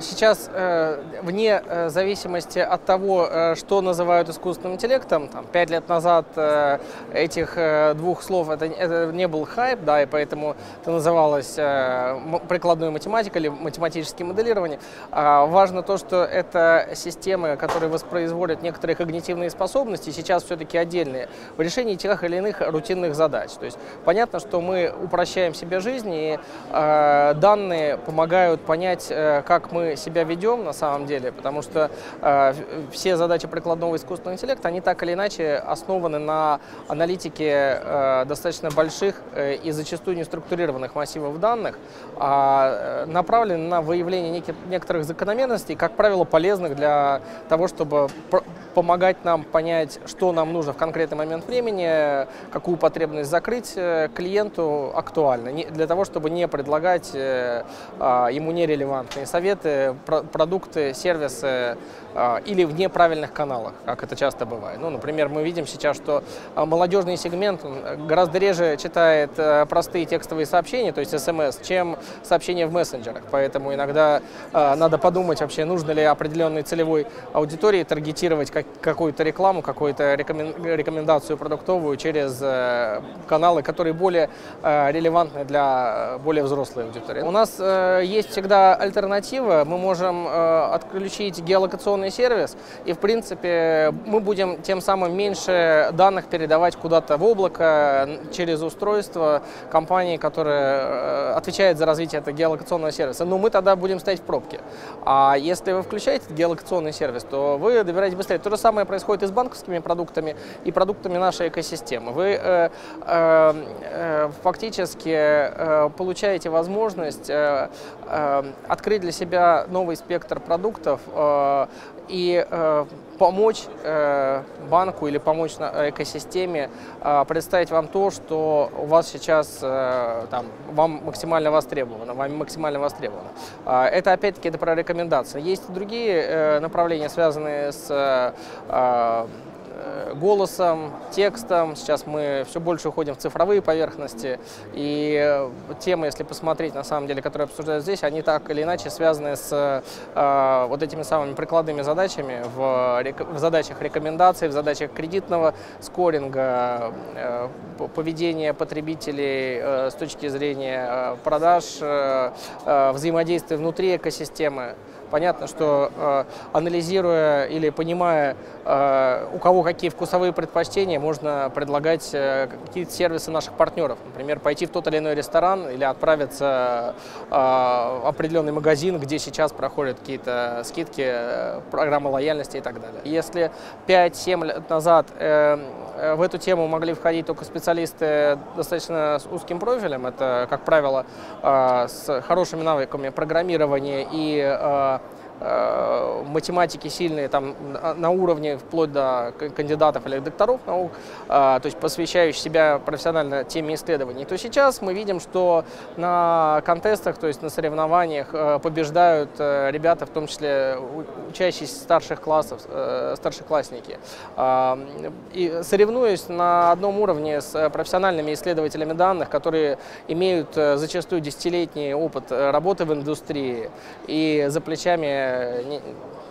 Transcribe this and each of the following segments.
сейчас э, вне э, зависимости от того, э, что называют искусственным интеллектом, там, пять лет назад этих двух слов это, это не был хайп, да, и поэтому это называлось прикладной математикой или математическим моделированием. А важно то, что это системы, которые воспроизводят некоторые когнитивные способности, сейчас все-таки отдельные, в решении тех или иных рутинных задач. То есть понятно, что мы упрощаем себе жизнь, и данные помогают понять, э, мы себя ведем на самом деле, потому что э, все задачи прикладного искусственного интеллекта, они так или иначе основаны на аналитике э, достаточно больших э, и зачастую не структурированных массивов данных, а э, направлены на выявление неких, некоторых закономерностей, как правило, полезных для того, чтобы помогать нам понять, что нам нужно в конкретный момент времени, какую потребность закрыть э, клиенту актуально, для того, чтобы не предлагать э, а, ему нерелевантные советы, продукты, сервисы а, или в неправильных каналах, как это часто бывает. Ну, например, мы видим сейчас, что а, молодежный сегмент гораздо реже читает э, простые текстовые сообщения, то есть смс, чем сообщения в мессенджерах. Поэтому иногда надо подумать вообще, нужно ли определенной целевой аудитории таргетировать как какую-то рекламу, какую-то рекомендацию продуктовую через э, каналы, которые более э, релевантны для более взрослой аудитории. У нас э, есть всегда альтернатива, мы можем отключить геолокационный сервис, и в принципе мы будем тем самым меньше данных передавать куда-то в облако через устройство компании, которая отвечает за развитие этого геолокационного сервиса. Но мы тогда будем стоять в пробке. А если вы включаете геолокационный сервис, то вы добираетесь быстрее. То же самое происходит и с банковскими продуктами, и продуктами нашей экосистемы. Вы э, э, э, фактически э, получаете возможность э, э, открыть для себя новый спектр продуктов э, и э, помочь э, банку или помочь на экосистеме э, представить вам то, что у вас сейчас э, там, вам максимально востребовано, вам максимально востребовано. Э, это опять-таки это про рекомендации. Есть другие э, направления, связанные с э, Э, голосом, текстом. Сейчас мы все больше уходим в цифровые поверхности. И э, темы, если посмотреть, на самом деле, которые обсуждают здесь, они так или иначе связаны с э, вот этими самыми прикладными задачами в, в задачах рекомендаций, в задачах кредитного скоринга, э, поведения потребителей э, с точки зрения э, продаж, э, э, взаимодействия внутри экосистемы. Понятно, что э, анализируя или понимая, э, у кого какие вкусовые предпочтения, можно предлагать э, какие-то сервисы наших партнеров. Например, пойти в тот или иной ресторан или отправиться в определенный магазин, где сейчас проходят какие-то скидки, программы лояльности и так далее. Если 5-7 лет назад в эту тему могли входить только специалисты достаточно с узким профилем, это, как правило, с хорошими навыками программирования и математики сильные там на уровне вплоть до кандидатов или докторов наук, э, то есть посвящающих себя профессионально теме исследований, то сейчас мы видим, что на контестах, то есть на соревнованиях э, побеждают ребята, в том числе учащиеся старших классов, старшеклассники. И соревнуясь на одном уровне с профессиональными исследователями данных, которые имеют зачастую десятилетний опыт работы в индустрии и за плечами не, Э,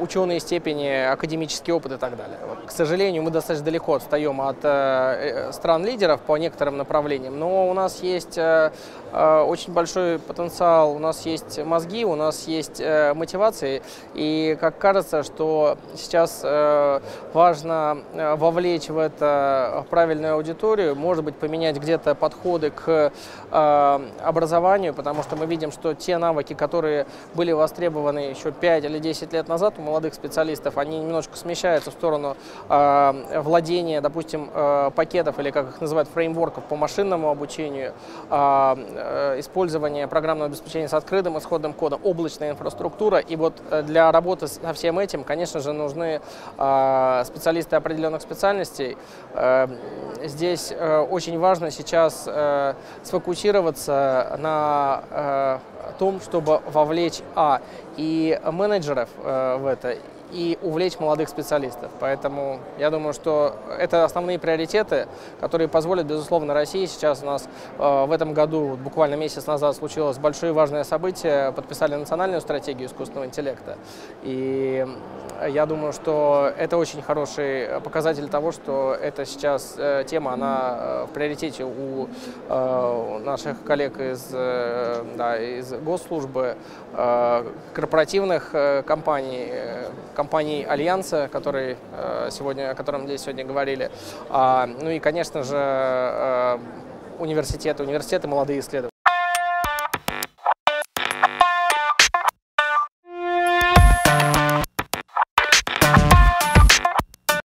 ученые степени, академический опыт и так далее. К сожалению, мы достаточно далеко отстаем от э, э, стран-лидеров по некоторым направлениям, но у нас есть э, э, очень большой потенциал, у нас есть мозги, у нас есть э, мотивации, и как кажется, что сейчас э, важно э, вовлечь в это правильную аудиторию, может быть, поменять где-то подходы к э, образованию, потому что мы видим, что те навыки, которые были востребованы еще 5 или 10 лет назад у молодых специалистов, они немножко смещаются в сторону э, владения, допустим, э, пакетов или, как их называют, фреймворков по машинному обучению, э, э, использование программного обеспечения с открытым исходным кодом, облачная инфраструктура. И вот э, для работы со всем этим, конечно же, нужны э, специалисты определенных специальностей. Э, здесь э, очень важно сейчас э, сфокусироваться на э, том, чтобы вовлечь а и менеджеров в это, и увлечь молодых специалистов. Поэтому я думаю, что это основные приоритеты, которые позволят, безусловно, России. Сейчас у нас э, в этом году, буквально месяц назад, случилось большое важное событие. Подписали национальную стратегию искусственного интеллекта. И я думаю, что это очень хороший показатель того, что эта сейчас э, тема, она э, в приоритете у э, наших коллег из, э, да, из госслужбы, э, корпоративных э, компаний, э, компаний Альянса, который, э, сегодня, о котором здесь сегодня говорили. А, ну и, конечно же, э, университеты, университеты, молодые исследователи.